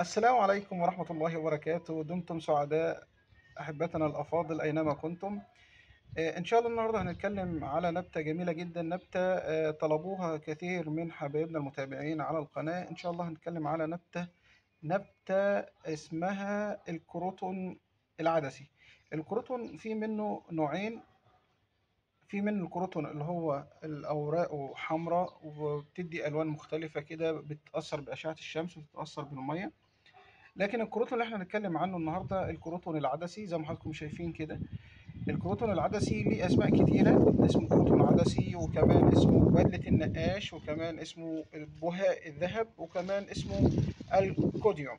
السلام عليكم ورحمة الله وبركاته. دمتم سعداء أحبتنا الأفاضل أينما كنتم. آه، إن شاء الله النهاردة هنتكلم على نبتة جميلة جدا نبتة آه، طلبوها كثير من حبايبنا المتابعين على القناة. إن شاء الله هنتكلم على نبتة نبتة اسمها الكروتون العدسي. الكروتون في منه نوعين. في منه الكروتون اللي هو الأوراقه حمراء وبتدي ألوان مختلفة كده بتتأثر بأشعة الشمس وبتتأثر بالمية. لكن الكروتون اللي إحنا هنتكلم عنه النهارده الكروتون العدسي زي ما حضراتكم شايفين كده. الكروتون العدسي ليه أسماء كتيرة. اسمه كروتون عدسي وكمان اسمه بدلة النقاش وكمان اسمه البهاء الذهب وكمان اسمه الكوديوم.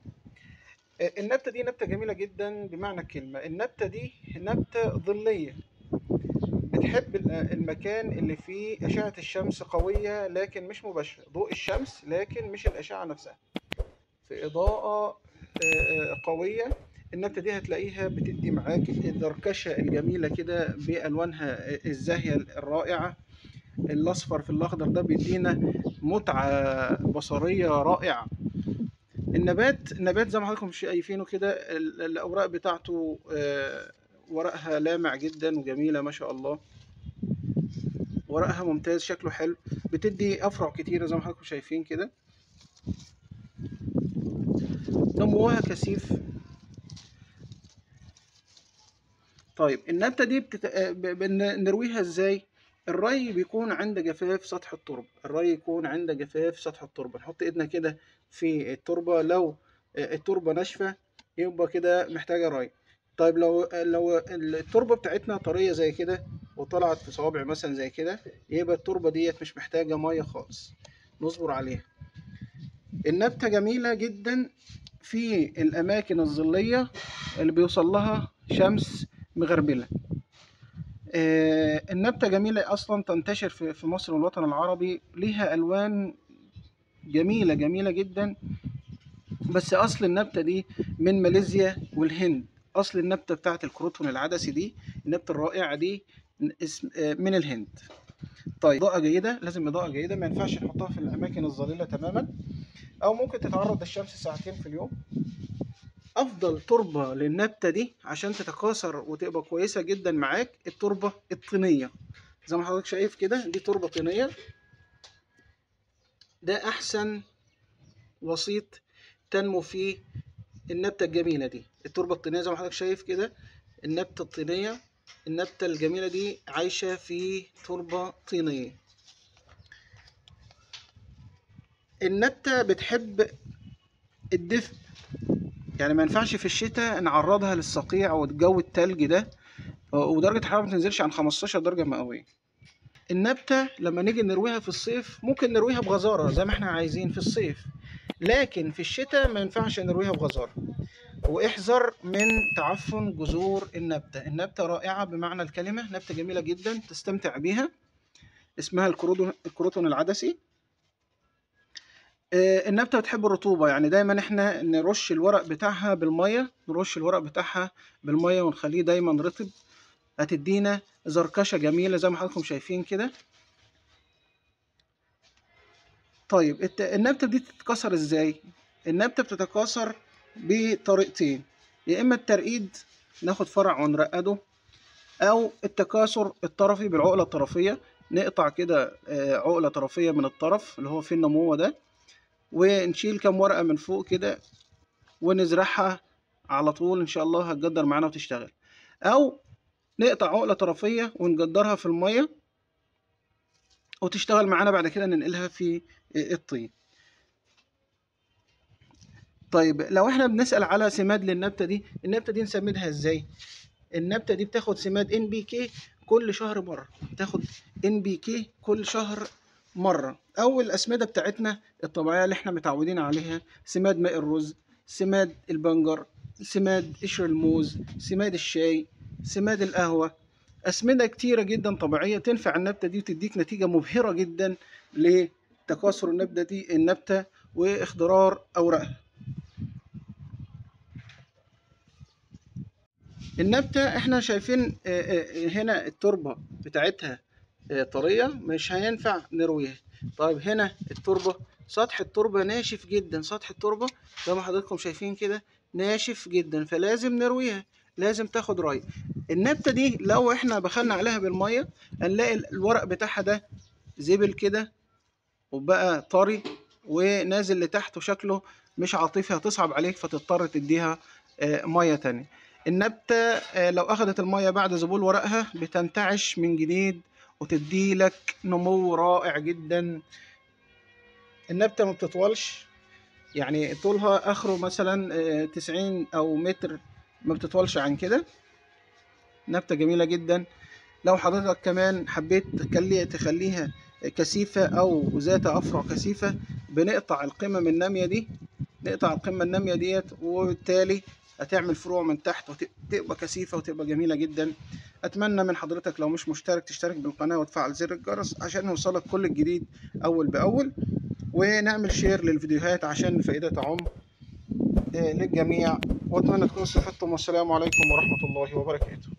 آه، النبتة دي نبتة جميلة جدا بمعنى الكلمة. النبتة دي نبتة ظلية. بتحب ال- المكان اللي فيه أشعة الشمس قوية لكن مش مباشرة. ضوء الشمس لكن مش الأشعة نفسها. في إضاءة قوية النبتة دي هتلاقيها بتدي معاك الدركشة الجميلة كده بألوانها الزاهية الرائعة. الأصفر في الأخضر ده بيدينا متعة بصرية رائعة. النبات النبات زي ما حضراتكم شايفينه كده ال- الأوراق بتاعته آه، ورقها لامع جدا وجميلة ما شاء الله. ورقها ممتاز شكله حلو. بتدي أفرع كتيرة زي ما حضراتكم شايفين كده. نموها كثيف. طيب النبتة دي بتت... آه، ب- بن- نرويها إزاي؟ الري بيكون عند جفاف سطح التربة. الري يكون عند جفاف سطح التربة. نحط إيدنا كده في التربة. لو آه، التربة ناشفة يبقى كده محتاجة ري. طيب لو لو التربة بتاعتنا طرية زي كده وطلعت في صوابع مثلا زي كده يبقى التربة ديت مش محتاجة مية خالص. نصبر عليها. النبتة جميلة جدا. في الأماكن الظلية اللي بيوصل لها شمس مغربلة. آه، النبتة جميلة أصلا تنتشر في مصر والوطن العربي ليها ألوان جميلة جميلة جدا. بس أصل النبتة دي من ماليزيا والهند. أصل النبتة بتاعت الكروتون العدسي دي النبتة الرائعة دي آه، من الهند. طيب إضاءة جيدة لازم إضاءة جيدة ما ينفعش نحطها في الأماكن الظليلة تماما. أو ممكن تتعرض للشمس ساعتين في اليوم. أفضل تربة للنبتة دي عشان تتكاثر وتبقى كويسة جدا معاك التربة الطينية. زي ما حضرتك شايف كده دي تربة طينية. ده أحسن وسيط تنمو فيه النبتة الجميلة دي. التربة الطينية زي ما حضرتك شايف كده النبتة الطينية النبتة الجميلة دي عايشة في تربة طينية. النبته بتحب الدفء. يعني ما ينفعش في الشتاء نعرضها للصقيع والجو التلج ده ودرجة الحرارة ما تنزلش عن 15 درجة مئوية. النبتة لما نيجي نرويها في الصيف ممكن نرويها بغزارة زي ما إحنا عايزين في الصيف. لكن في الشتاء ما ينفعش نرويها بغزارة. واحذر من تعفن جذور النبتة. النبتة رائعة بمعنى الكلمة نبتة جميلة جدا تستمتع بيها. اسمها الكروتون العدسي. النبتة بتحب الرطوبة. يعني دايما إحنا نرش الورق بتاعها بالمية نرش الورق بتاعها بالمية ونخليه دايما رطب. هتدينا زركشة جميلة زي ما حضراتكم شايفين كده. طيب النبتة دي بتتكسر إزاي؟ النبتة بتتكاثر بطريقتين. يا إما الترقيد ناخد فرع ونرقده أو التكاثر الطرفي بالعقلة الطرفية. نقطع كده آه، عقلة طرفية من الطرف اللي هو فيه النمو ده. ونشيل كام ورقة من فوق كده ونزرعها على طول. إن شاء الله هتجدر معانا وتشتغل. أو نقطع عقلة طرفية ونجدرها في المية وتشتغل معانا بعد كده ننقلها في الطين. طيب لو إحنا بنسأل على سماد للنبتة دي النبتة دي نسمدها إزاي؟ النبتة دي بتاخد سماد كي كل شهر مرة. بتاخد كي كل شهر مرة. أو الأسمدة بتاعتنا الطبيعية اللي إحنا متعودين عليها سماد ماء الرز سماد البنجر سماد قشر الموز سماد الشاي سماد القهوة. أسمدة كتيرة جدا طبيعية تنفع النبتة دي وتديك نتيجة مبهرة جدا لتكاثر النبتة دي النبتة واخضرار أوراقها. النبتة إحنا شايفين آه، آه، هنا التربة بتاعتها. طرية مش هينفع نرويها. طيب هنا التربة سطح التربة ناشف جدا سطح التربة زي ما حضراتكم شايفين كده ناشف جدا فلازم نرويها لازم تاخد ري النبتة دي لو إحنا بخلنا عليها بالمية هنلاقي الورق بتاعها ده زبل كده وبقى طري ونازل لتحت وشكله مش عاطفي هتصعب عليك فتضطر تديها آه، مية تانية. النبتة آه، لو أخدت المية بعد ذبول ورقها بتنتعش من جديد وتدي لك نمو رائع جدا. النبتة ما بتطولش. يعني طولها آخره مثلا آه، تسعين أو متر ما بتطولش عن كده. نبتة جميلة جدا. لو حضرتك كمان حبيت تخلي تخليها كثيفة أو ذات أفرع كثيفة بنقطع القمم النامية دي. نقطع القمة النامية ديت وبالتالي هتعمل فروع من تحت وتبقى كثيفة وتبقى جميلة جدا. أتمنى من حضرتك لو مش مشترك تشترك بالقناة وتفعل زر الجرس عشان يوصلك كل الجديد أول بأول. ونعمل شير للفيديوهات عشان الفائدة تعم آه، للجميع. وأتمنى تكونوا استفدتم. والسلام عليكم ورحمة الله وبركاته.